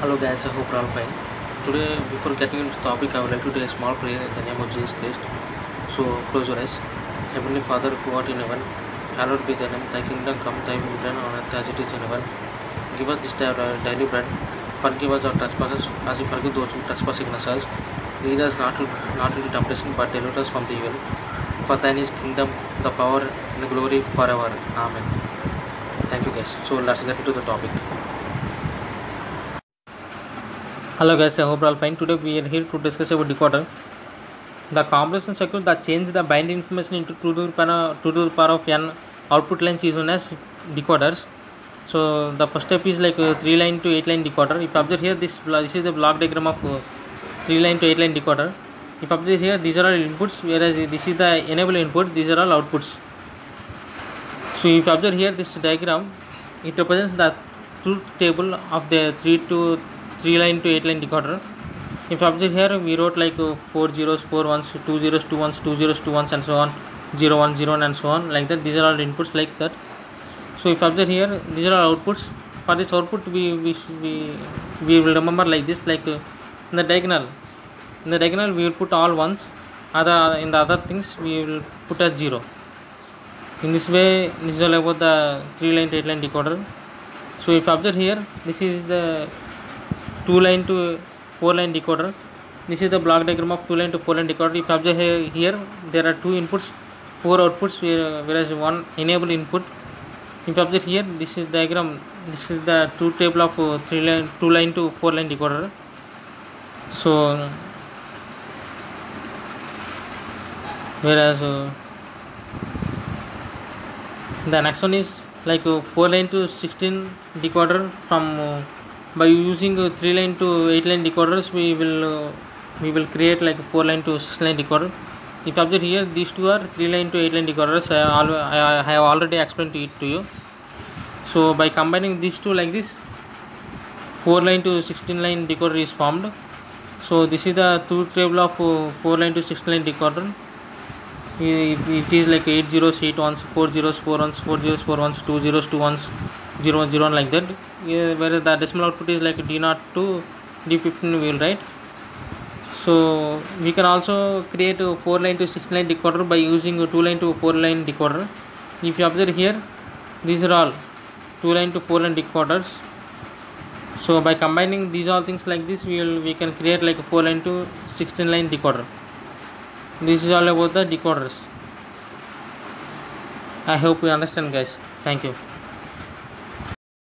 Hello guys, I hope you all fine. Today, before getting into the topic, I would like to do a small prayer in the name of Jesus Christ. So, close your eyes. Heavenly Father, who art in heaven, hallowed be thy name. Thy kingdom come, thy will be done on earth as it is in heaven. Give us this day our daily bread. Forgive us our trespasses, as we forgive those who trespass against us. Lead us not, not into temptation, but deliver us from the evil. For thine is kingdom, the power, and the glory forever. Amen. Thank you guys. So, let's get into the topic. Hello guys, I hope you all fine. Today we are here to discuss about decoder. The compression circuit that changes the bind information into 2 to the power of n output lines is known as decoders. So the first step is like 3-line uh, to 8-line decoder. If you observe here, this is the block diagram of 3-line uh, to 8-line decoder. If you observe here, these are all inputs, whereas this is the enable input, these are all outputs. So if you observe here, this diagram, it represents the truth table of the 3 to 3 line to 8 line decoder if observe here we wrote like uh, 4 zeros 4 ones 2 zeros 2 ones 2 zeros 2 ones and so on 0 1 0 1 and so on like that these are all inputs like that so if observe here these are all outputs for this output we we, we, we will remember like this like uh, in the diagonal in the diagonal we will put all ones other in the other things we will put a zero in this way this is all about the three line eight line decoder so if observe here this is the 2-line to 4-line decoder. This is the block diagram of 2-line to 4-line decoder. If you observe here, there are 2 inputs, 4 outputs, whereas one enable input. If you observe here, this is diagram. This is the truth table of 2-line uh, to 4-line decoder. So, whereas uh, the next one is like 4-line uh, to 16 decoder from by using three line to eight line decoders we will uh, we will create like four line to six line decoder if you observe here these two are three line to eight line decoders I, I, I have already explained it to you so by combining these two like this 4 line to 16 line decoder is formed so this is the truth table of uh, 4 line to 16 line decoder it is like 8 zeros 8 ones 4 zeros 4 ones 4 zeros 4 ones 2 zeros 2 ones 0 0 like that yeah, whereas the decimal output is like d0 to d15 will write so we can also create a 4 line to 6 line decoder by using a 2 line to 4 line decoder if you observe here these are all 2 line to 4 line decoders so by combining these all things like this we will we can create like a 4 line to 16 line decoder this is all about the decoders i hope you understand guys thank you